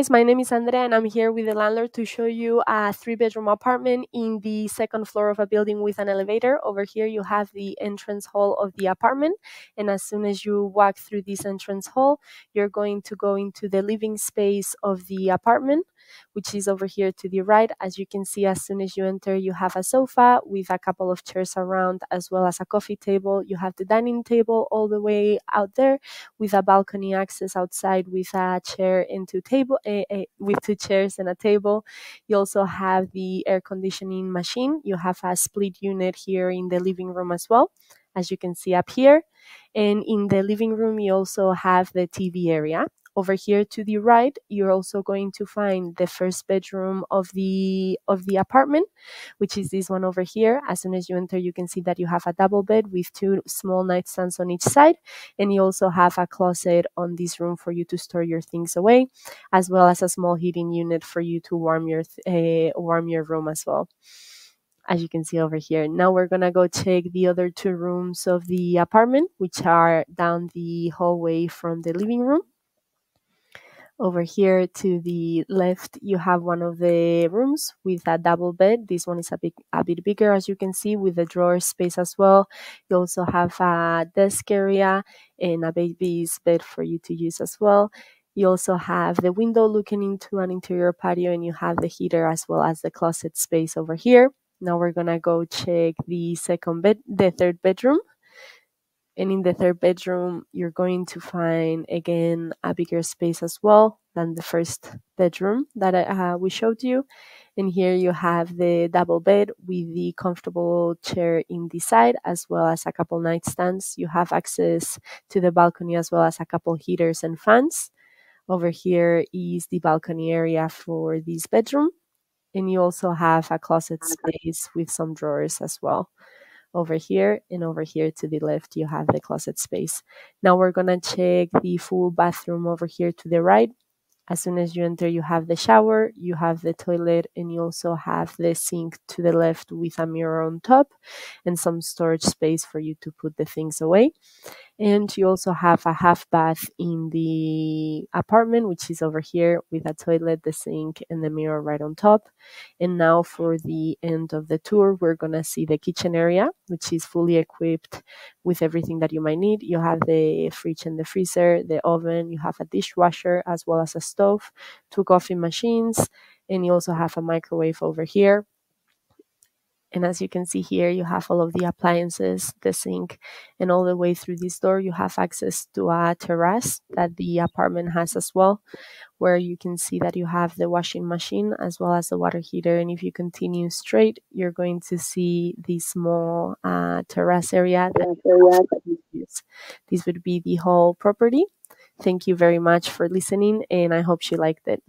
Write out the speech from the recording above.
guys, my name is Andrea and I'm here with the landlord to show you a three bedroom apartment in the second floor of a building with an elevator. Over here you have the entrance hall of the apartment and as soon as you walk through this entrance hall, you're going to go into the living space of the apartment which is over here to the right. As you can see, as soon as you enter, you have a sofa with a couple of chairs around, as well as a coffee table. You have the dining table all the way out there with a balcony access outside with a chair and two table uh, uh, with two chairs and a table. You also have the air conditioning machine. You have a split unit here in the living room as well as you can see up here. And in the living room, you also have the TV area. Over here to the right, you're also going to find the first bedroom of the of the apartment, which is this one over here. As soon as you enter, you can see that you have a double bed with two small nightstands on each side, and you also have a closet on this room for you to store your things away, as well as a small heating unit for you to warm your uh, warm your room as well as you can see over here. Now we're gonna go check the other two rooms of the apartment, which are down the hallway from the living room. Over here to the left, you have one of the rooms with a double bed. This one is a bit, a bit bigger, as you can see, with the drawer space as well. You also have a desk area and a baby's bed for you to use as well. You also have the window looking into an interior patio, and you have the heater as well as the closet space over here. Now we're gonna go check the second bed, the third bedroom. And in the third bedroom, you're going to find again a bigger space as well than the first bedroom that uh, we showed you. And here you have the double bed with the comfortable chair in the side, as well as a couple nightstands. You have access to the balcony as well as a couple heaters and fans. Over here is the balcony area for this bedroom. And you also have a closet space with some drawers as well over here and over here to the left you have the closet space. Now we're gonna check the full bathroom over here to the right. As soon as you enter you have the shower you have the toilet and you also have the sink to the left with a mirror on top and some storage space for you to put the things away and you also have a half bath in the apartment, which is over here with a toilet, the sink, and the mirror right on top. And now for the end of the tour, we're going to see the kitchen area, which is fully equipped with everything that you might need. You have the fridge and the freezer, the oven, you have a dishwasher, as well as a stove, two coffee machines, and you also have a microwave over here and as you can see here, you have all of the appliances, the sink, and all the way through this door, you have access to a terrace that the apartment has as well, where you can see that you have the washing machine as well as the water heater. And if you continue straight, you're going to see the small uh, terrace area that. This would be the whole property. Thank you very much for listening, and I hope you liked it.